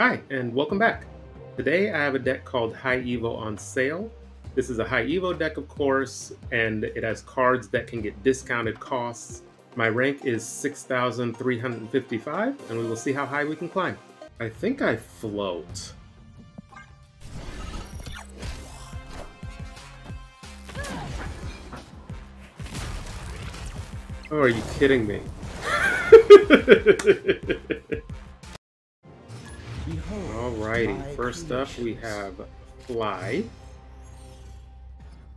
Hi, and welcome back. Today I have a deck called High Evo on sale. This is a High Evo deck, of course, and it has cards that can get discounted costs. My rank is 6,355, and we will see how high we can climb. I think I float. Oh, are you kidding me? Alrighty, first up we have Fly.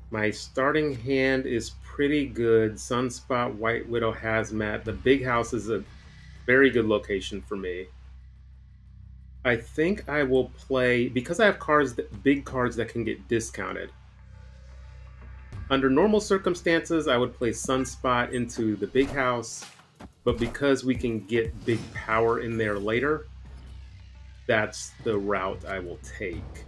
My starting hand is pretty good. Sunspot, White Widow, Hazmat. The big house is a very good location for me. I think I will play, because I have cards, that, big cards that can get discounted. Under normal circumstances, I would play Sunspot into the big house, but because we can get big power in there later, that's the route I will take.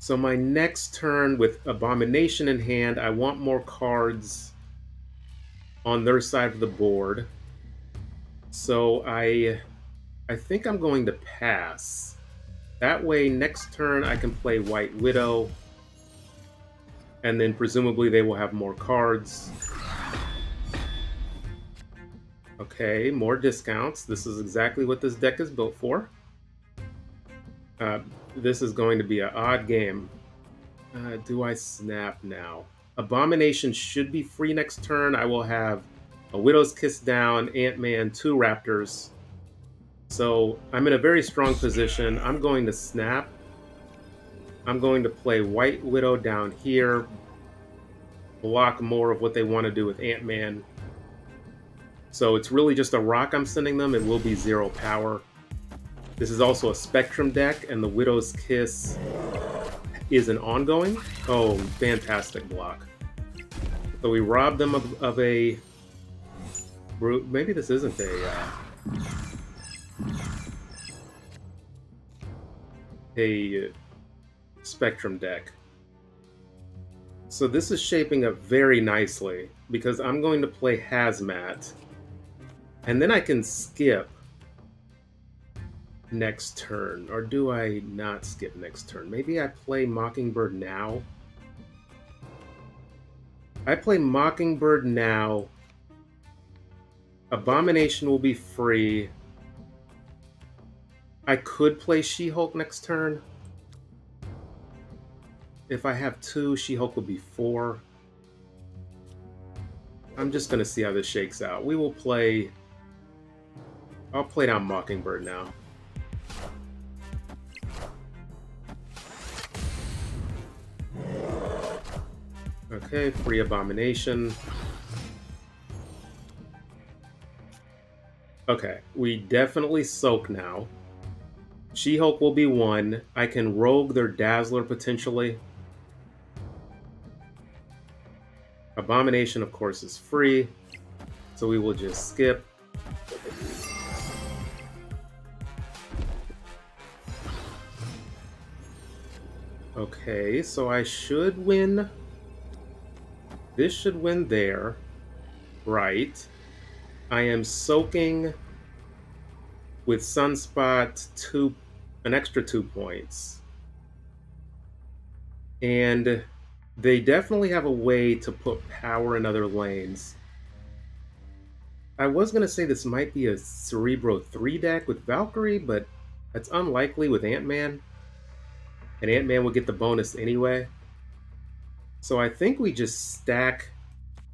So my next turn with Abomination in hand, I want more cards on their side of the board. So I I think I'm going to pass. That way next turn I can play White Widow and then presumably they will have more cards. Okay, more discounts. This is exactly what this deck is built for. Uh, this is going to be an odd game. Uh, do I snap now? Abomination should be free next turn. I will have a Widow's Kiss down, Ant-Man, two Raptors. So I'm in a very strong position. I'm going to snap. I'm going to play White Widow down here, block more of what they want to do with Ant-Man. So it's really just a rock I'm sending them. It will be zero power. This is also a Spectrum deck, and the Widow's Kiss is an ongoing. Oh, fantastic block. So we robbed them of, of a... Maybe this isn't a... Uh, a Spectrum deck. So this is shaping up very nicely because I'm going to play Hazmat and then I can skip next turn. Or do I not skip next turn? Maybe I play Mockingbird now. I play Mockingbird now. Abomination will be free. I could play She-Hulk next turn. If I have two, She-Hulk will be four. I'm just going to see how this shakes out. We will play I'll play down Mockingbird now. Okay, free Abomination. Okay, we definitely soak now. She-Hulk will be one. I can rogue their Dazzler potentially. Abomination, of course, is free. So we will just skip. Okay, so I should win. This should win there. Right. I am soaking with Sunspot two, an extra two points. And they definitely have a way to put power in other lanes. I was going to say this might be a Cerebro 3 deck with Valkyrie, but that's unlikely with Ant-Man and Ant-Man will get the bonus anyway. So I think we just stack,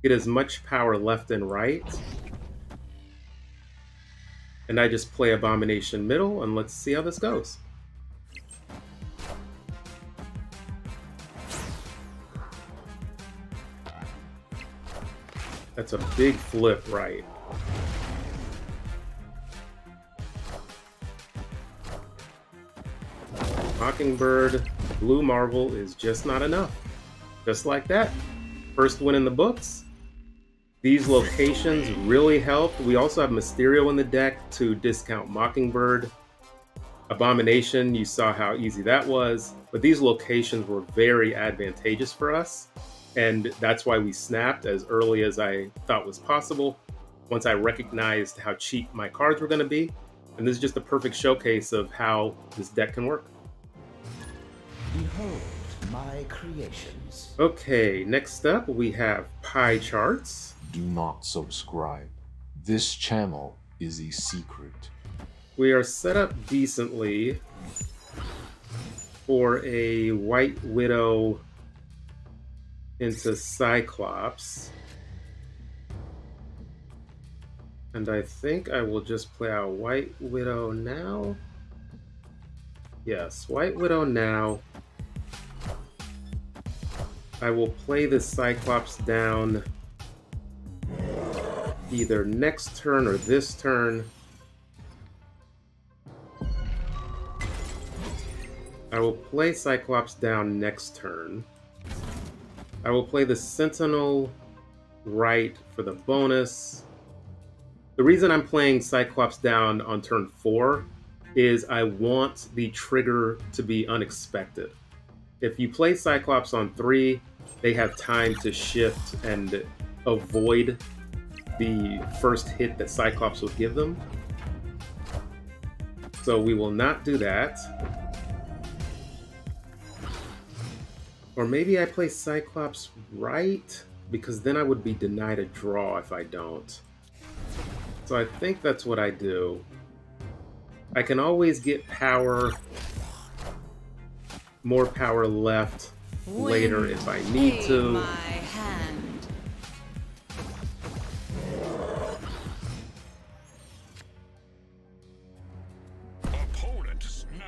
get as much power left and right. And I just play Abomination middle, and let's see how this goes. That's a big flip right. Mockingbird Blue Marvel is just not enough. Just like that. First win in the books. These locations really helped. We also have Mysterio in the deck to discount Mockingbird. Abomination, you saw how easy that was. But these locations were very advantageous for us. And that's why we snapped as early as I thought was possible. Once I recognized how cheap my cards were going to be, And this is just a perfect showcase of how this deck can work. Behold my creations. Okay, next up we have pie charts. Do not subscribe. This channel is a secret. We are set up decently for a White Widow into Cyclops. And I think I will just play out White Widow now. Yes, White Widow now. I will play the Cyclops down either next turn or this turn. I will play Cyclops down next turn. I will play the Sentinel right for the bonus. The reason I'm playing Cyclops down on turn 4 is I want the trigger to be unexpected. If you play Cyclops on 3, they have time to shift and avoid the first hit that Cyclops will give them. So we will not do that. Or maybe I play Cyclops right, because then I would be denied a draw if I don't. So I think that's what I do. I can always get power, more power left later if I need to.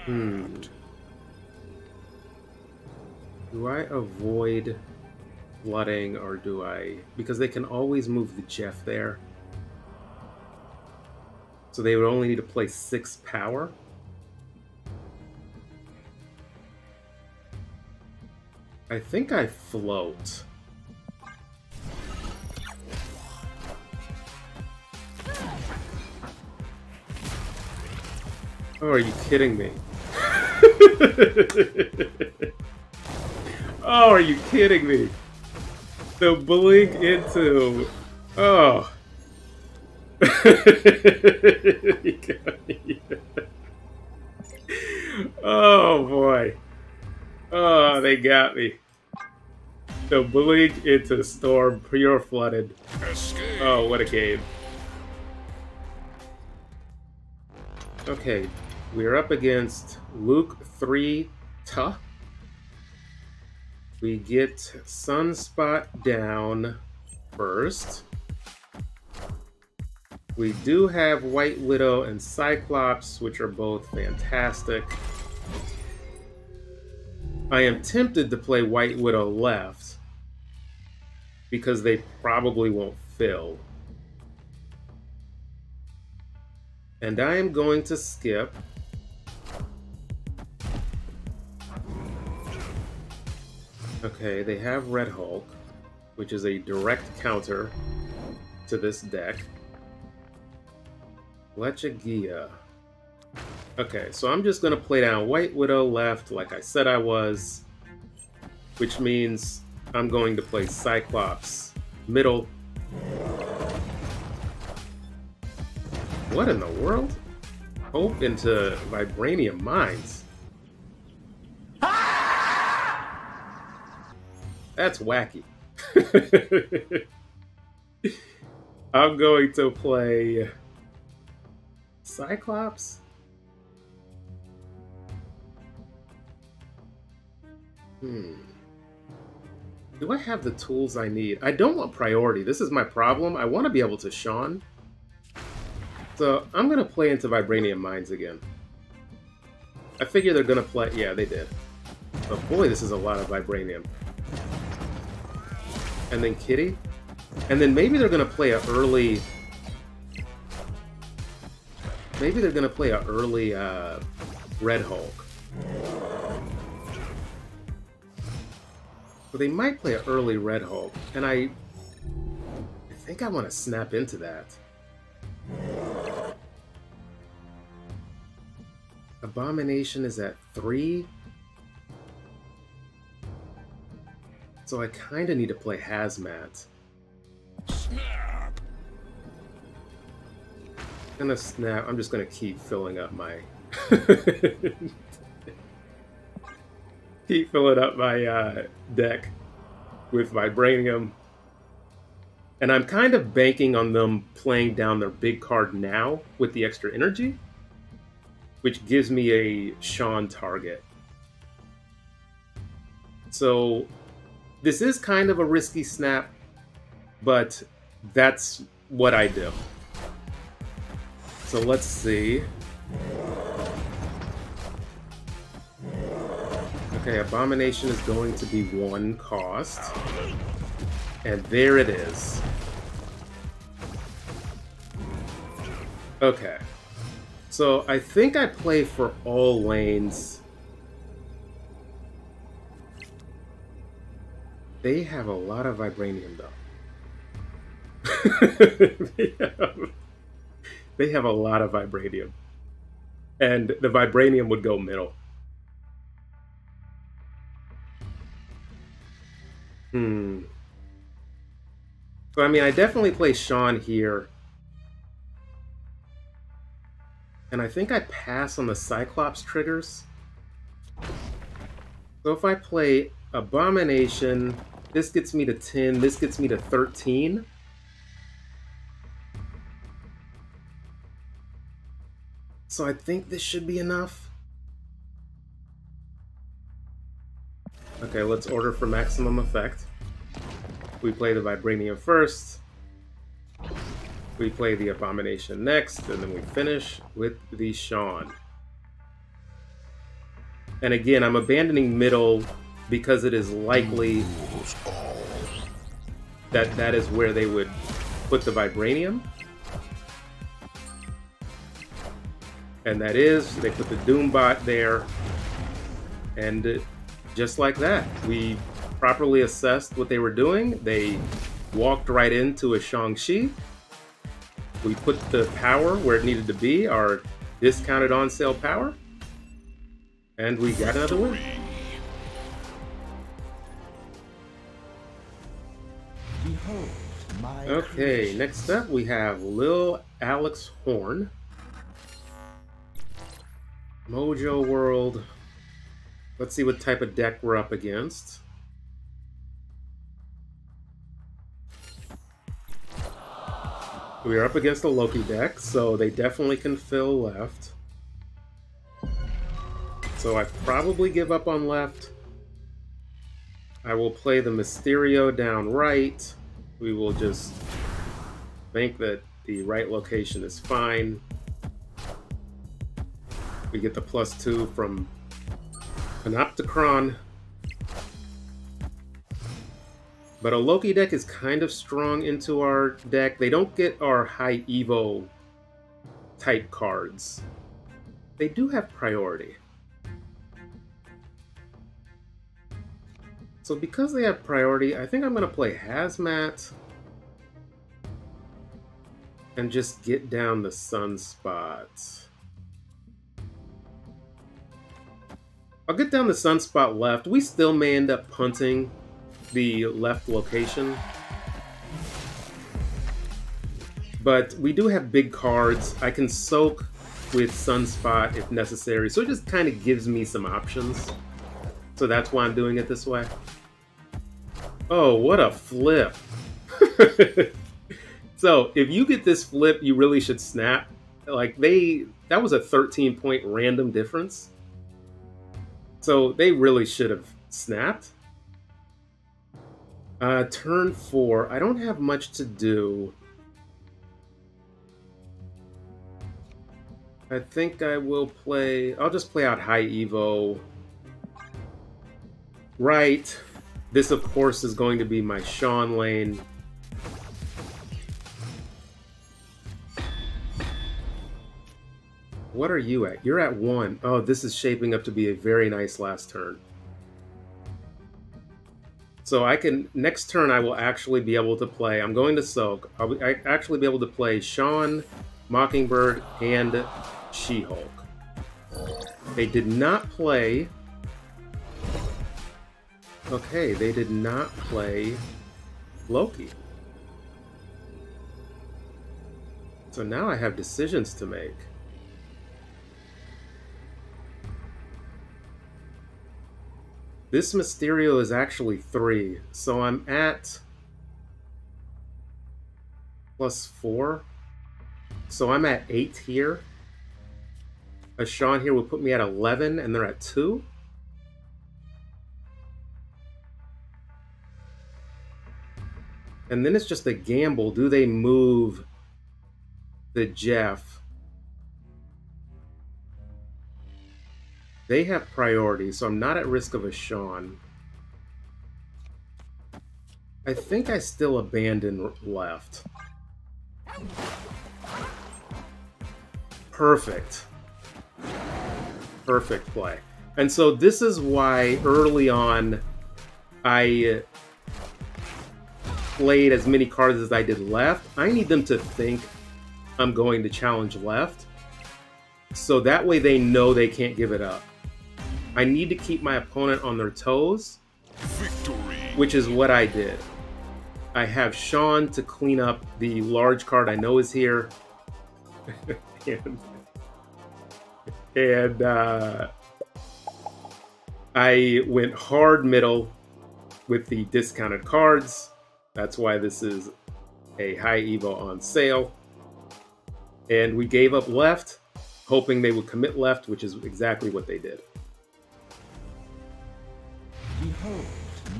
Hmm. Do I avoid flooding or do I... Because they can always move the Jeff there. So they would only need to play six power. I think I float. Oh, are you kidding me? oh, are you kidding me? The blink into... Oh. oh boy. Oh, they got me. The blink into storm, pure flooded. Escape. Oh, what a game. Okay, we're up against Luke 3 Tuh. We get Sunspot down first. We do have White Widow and Cyclops, which are both fantastic. I am tempted to play White Widow left because they probably won't fill. And I am going to skip. Okay, they have Red Hulk, which is a direct counter to this deck. Lechagia. Okay, so I'm just to play down White Widow left like I said I was, which means I'm going to play Cyclops middle. What in the world? Hope into Vibranium Mines. That's wacky. I'm going to play Cyclops? Hmm. Do I have the tools I need? I don't want priority. This is my problem. I want to be able to Shang. So I'm going to play into Vibranium Mines again. I figure they're going to play... Yeah, they did. But boy, this is a lot of Vibranium. And then Kitty. And then maybe they're going to play an early Maybe they're gonna play an early uh, Red Hulk. But they might play an early Red Hulk, and I, I think I want to snap into that. Abomination is at three. So I kind of need to play Hazmat. Snap. gonna snap. I'm just gonna keep filling up my. keep filling up my uh, deck with vibranium. And I'm kind of banking on them playing down their big card now with the extra energy, which gives me a Shang target. So this is kind of a risky snap, but that's what I do. So let's see. Okay, Abomination is going to be one cost. And there it is. Okay. So I think I play for all lanes. They have a lot of vibranium though. they, have, they have a lot of vibranium. And the vibranium would go middle. Hmm. So, I mean, I definitely play Shang here. And I think I pass on the Cyclops triggers. So if I play Abomination, this gets me to 10, this gets me to 13. So I think this should be enough. Okay, let's order for maximum effect. We play the Vibranium first. We play the Abomination next, and then we finish with the Shang. And again, I'm abandoning middle because it is likely that that is where they would put the Vibranium. And that is, they put the Doombot there. And just like that, we properly assessed what they were doing. They walked right into a Shang-Chi. We put the power where it needed to be, our discounted on sale power. And we got another win. Okay, next up we have Lil Alex Horn. Mojo World. Let's see what type of deck we're up against. We are up against a Loki deck, so they definitely can fill left. So I probably give up on left. I will play the Mysterio down right. We will just think that the right location is fine. We get the plus two from Panopticon. But a Loki deck is kind of strong into our deck. They don't get our high Evo type cards. They do have priority. So because they have priority, I think I'm going to play Hazmat and just get down the Sunspot. I'll get down the Sunspot left. We still may end up punting the left location. But we do have big cards. I can soak with Sunspot if necessary. So it just kind of gives me some options. So that's why I'm doing it this way. Oh, what a flip. so if you get this flip, you really should snap. Like they, that was a 13 point random difference. So they really should have snapped. Uh, turn four. I don't have much to do. I think I will play... I'll just play out High Evo. Right. This, of course, is going to be my Shang lane. What are you at? You're at one. Oh, this is shaping up to be a very nice last turn. So I can, next turn I will actually be able to play, I'm going to soak, I'll be, I actually be able to play Shang, Mockingbird, and She-Hulk. They did not play, okay, they did not play Loki. So now I have decisions to make. This Mysterio is actually three, so I'm at plus four. So I'm at eight here. A Shang here would put me at 11, and they're at two. And then it's just a gamble. Do they move the Jeff? They have priority, so I'm not at risk of a Shang. I think I still abandon left. Perfect. Perfect play. And so this is why early on I played as many cards as I did left. I need them to think I'm going to challenge left. So that way they know they can't give it up. I need to keep my opponent on their toes, Victory. which is what I did. I have Shang to clean up the large card I know is here. and, and uh, I went hard middle with the discounted cards. That's why this is a high Evo on sale. And we gave up left, hoping they would commit left, which is exactly what they did.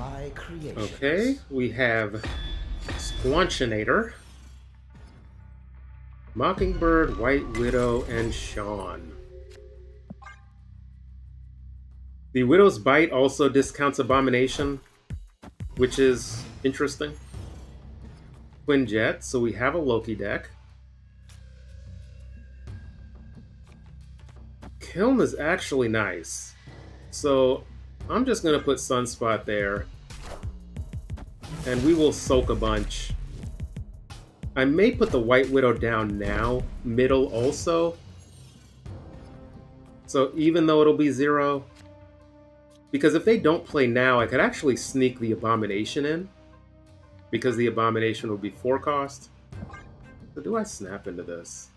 My creation. Okay, we have Squanchinator, Mockingbird, White Widow, and Shang. The Widow's Bite also discounts Abomination, which is interesting. Quinjet, so we have a Loki deck. Kyln is actually nice. So I'm just going to put Sunspot there. And we will soak a bunch. I may put the White Widow down now, middle also. So even though it'll be zero, because if they don't play now, I could actually sneak the Abomination in, because the Abomination will be four cost. So do I snap into this?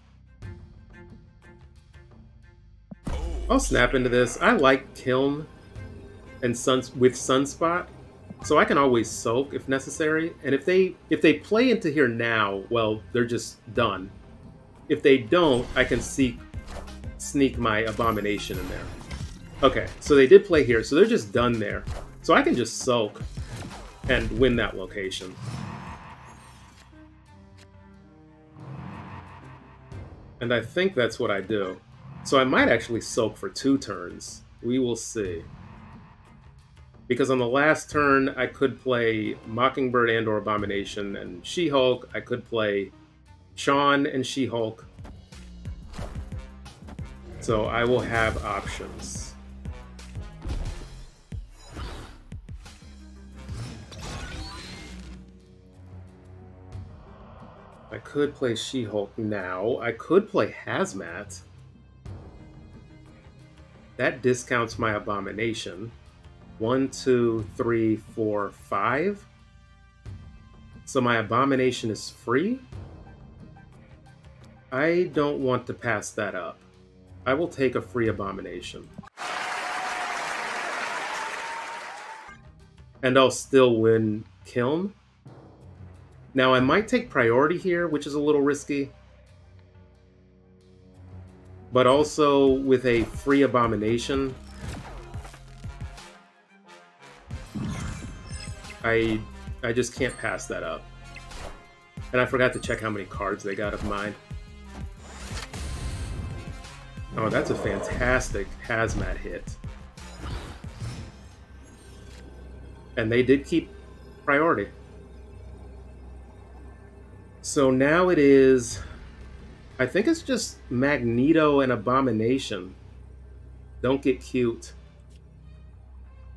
I'll snap into this. I like Kyln and Suns with Sunspot, so I can always soak if necessary. And if they if they play into here now, well, they're just done. If they don't, I can seek sneak my Abomination in there. Okay, so they did play here, so they're just done there. So I can just soak and win that location. And I think that's what I do. So I might actually soak for two turns. We will see because on the last turn I could play Mockingbird and or Abomination and She-Hulk. I could play Shang and She-Hulk. So I will have options. I could play She-Hulk now. I could play Hazmat. That discounts my Abomination. One, two, three, four, five. So my abomination is free? I don't want to pass that up. I will take a free abomination. And I'll still win Kyln. Now I might take priority here, which is a little risky. But also with a free abomination, I I just can't pass that up. And I forgot to check how many cards they got of mine. Oh, that's a fantastic hazmat hit. And they did keep priority. So now it is... I think it's just Magneto and Abomination. Don't get cute.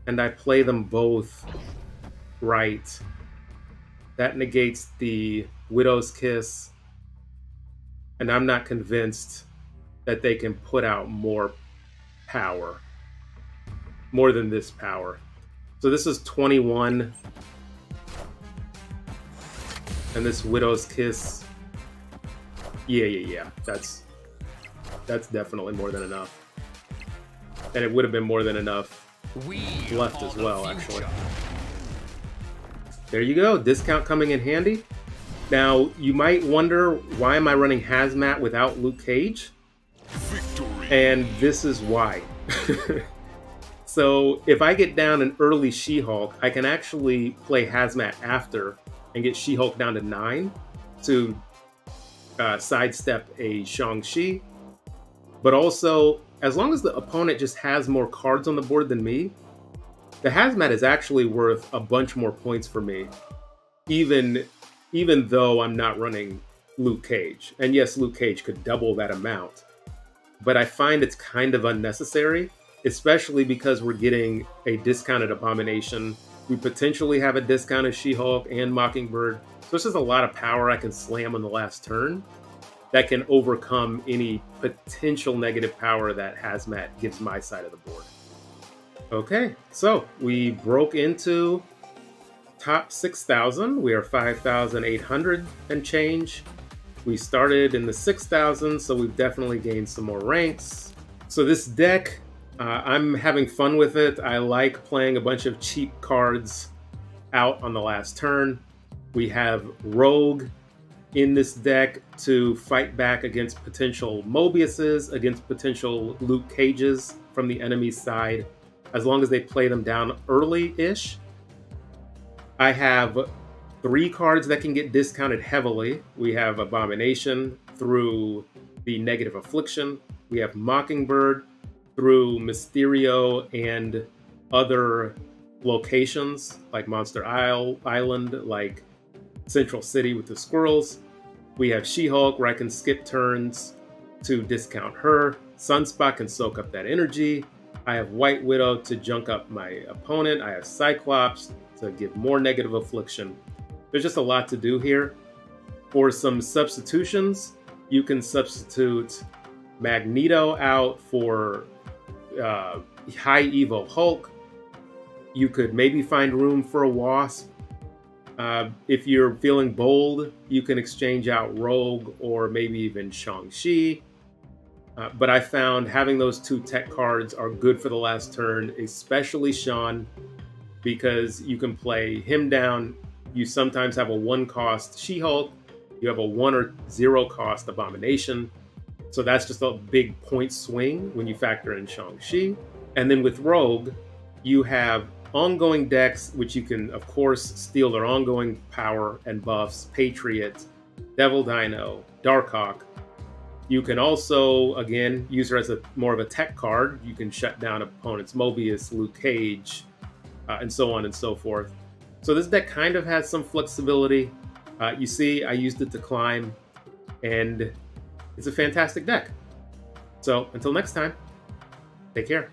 And I play them both right. That negates the Widow's Kiss. And I'm not convinced that they can put out more power. More than this power. So this is 21. And this Widow's Kiss Yeah, yeah, yeah. That's that's definitely more than enough. And it would have been more than enough We left as well, actually. There you go. Discount coming in handy. Now, you might wonder why am I running Hazmat without Luke Cage? Victory. And this is why. so, if I get down an early She Hulk, I can actually play Hazmat after and get She Hulk down to 9 to uh, sidestep a Shang-Chi. But also, as long as the opponent just has more cards on the board than me, the Hazmat is actually worth a bunch more points for me, even even though I'm not running Luke Cage. And yes, Luke Cage could double that amount but I find it's kind of unnecessary, especially because we're getting a discounted Abomination. We potentially have a discounted She Hulk and Mockingbird. So this is a lot of power I can slam on the last turn that can overcome any potential negative power that Hazmat gives my side of the board. Okay, so we broke into top 6,000. We are 5,800 and change. We started in the 6,000, so we've definitely gained some more ranks. So this deck, uh, I'm having fun with it. I like playing a bunch of cheap cards out on the last turn. We have Rogue in this deck to fight back against potential Mobiuses, against potential Luke Cages from the enemy's side, as long as they play them down early-ish. I have three cards that can get discounted heavily. We have Abomination through the Negative Affliction. We have Mockingbird through Mysterio and other locations like Monster Isle, Island, like Central City with the squirrels. We have She-Hulk where I can skip turns to discount her. Sunspot can soak up that energy. I have White Widow to junk up my opponent. I have Cyclops to give more negative affliction. There's just a lot to do here. For some substitutions, you can substitute Magneto out for uh, High Evo Hulk. You could maybe find room for a Wasp. Uh, if you're feeling bold, you can exchange out Rogue or maybe even Shang-Chi. Uh, but I found having those two tech cards are good for the last turn, especially Shang, because you can play him down. You sometimes have a one cost She Hulk, you have a one or zero cost Abomination. So that's just a big point swing when you factor in Shang-Chi. And then with Rogue, you have ongoing decks, which you can, of course, steal their ongoing power and buffs Patriot, Devil Dino, Darkhawk. You can also, again, use her as a more of a tech card. You can shut down opponents Mobius, Luke Cage, uh, and so on and so forth. So this deck kind of has some flexibility. Uh, you see, I used it to climb, and it's a fantastic deck. So until next time, take care.